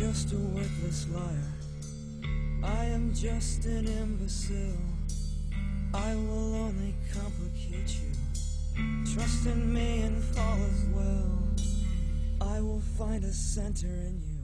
just a worthless liar. I am just an imbecile. I will only complicate you. Trust in me and fall as well. I will find a center in you.